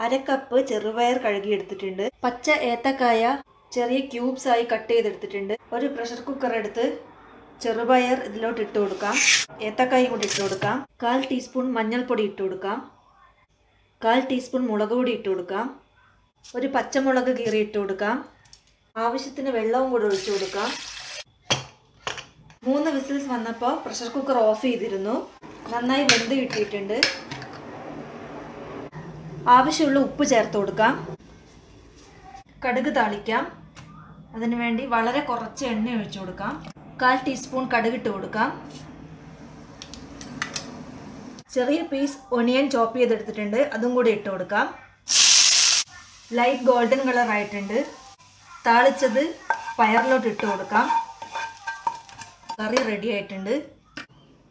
അര കപ്പ് ചെറുപയർ കഴുകിയെടുത്തിട്ടുണ്ട്. പച്ച ഏത്തക്കായ ചെറിയ ക്യൂബ്സ് ആയി കട്ട് ചെയ്തെടുത്തിട്ടുണ്ട്. ഒരു പ്രഷർ കുക്കർ എടുത്ത് ചെറുപയർ ഇതിലോട്ട് ഇട്ട് കൊടുക്കാം. ഏത്തക്കായും കൂടി ഇട്ട് കൊടുക്കാം. കാൽ ടീസ്പൂൺ മഞ്ഞൾപ്പൊടി ഇട്ട് കൊടുക്കാം. കാൽ ടീസ്പൂൺ മുളക് പൊടി ഇട്ട് കൊടുക്കാം. ഒരു പച്ചമുളക് കീറി ഇട്ട് കൊടുക്കാം. ആവശ്യത്തിന് വെള്ളവും കൂടി ഒഴിച്ചു കൊടുക്കാം. മൂന്ന് വിസിൽസ് വന്നപ്പോൾ പ്രഷർ കുക്കർ ഓഫ് ചെയ്തിരുന്നു. നന്നായി വെന്ത് കിട്ടിയിട്ടുണ്ട്. ആവശ്യമുള്ള ഉപ്പ് ചേർത്ത് കൊടുക്കാം. കടുക് താളിക്കാം. അതിനുവേണ്ടി വളരെ കുറച്ച് എണ്ണ ഒഴിച്ചു കൊടുക്കാം. കാൽ ടീസ്പൂൺ കടുകിട്ട് കൊടുക്കാം. ചെറിയ പീസ് ഒനിയൻ ചോപ്പ് ചെയ്തെടുത്തിട്ടുണ്ട്. അതും കൂടി ഇട്ട് കൊടുക്കാം. ലൈറ്റ് ഗോൾഡൻ കളർ ആയിട്ടുണ്ട്. താളിച്ചത് പയറിലോട്ട് ഇട്ട് കൊടുക്കാം. കറി റെഡി ആയിട്ടുണ്ട്.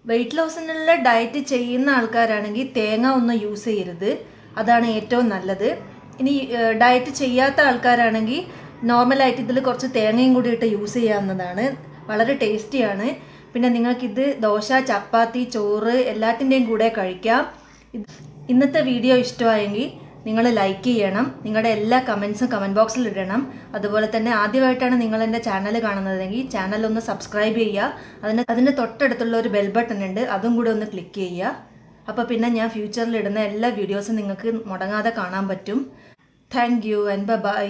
വെയിറ്റ് ലോസിനുള്ള ഡയറ്റ് ചെയ്യുന്ന ആൾക്കാരാണെങ്കിൽ തേങ്ങ ഒന്നും യൂസ് ചെയ്യരുത്. അതാണ് ഏറ്റവും നല്ലത്. ഇനി ഡയറ്റ് ചെയ്യാത്ത ആൾക്കാരാണെങ്കിൽ നോർമലായിട്ട് ഇതിൽ കുറച്ച് തേങ്ങയും കൂടി ഇട്ട് യൂസ് ചെയ്യാവുന്നതാണ്. വളരെ ടേസ്റ്റിയാണ് പിന്നെ നിങ്ങൾക്കിത് ദോശ ചപ്പാത്തി ചോറ് എല്ലാത്തിന്റെയും കൂടെ കഴിക്കാം. ഇന്നത്തെ വീഡിയോ ഇഷ്ടമായെങ്കിൽ നിങ്ങൾ ലൈക്ക് ചെയ്യണം. നിങ്ങളുടെ എല്ലാ കമൻസും കമന്റ് ബോക്സിൽ ഇടണം. അതുപോലെ തന്നെ ആദ്യമായിട്ടാണ് നിങ്ങൾ എന്റെ ചാനൽ കാണുന്നതെങ്കിൽ ചാനൽ ഒന്ന് സബ്സ്ക്രൈബ് ചെയ്യുക. അതിന് അതിന്റെ തൊട്ടടുത്തുള്ള ഒരു ബെൽ ബട്ടൺ ഉണ്ട്. അതും കൂടെ ഒന്ന് ക്ലിക്ക് ചെയ്യുക. അപ്പോൾ പിന്നെ ഞാൻ ഫ്യൂച്ചറിൽ ഇടുന്ന എല്ലാ വീഡിയോസും നിങ്ങൾക്ക് മുടങ്ങാതെ കാണാൻ പറ്റും. Thank you and by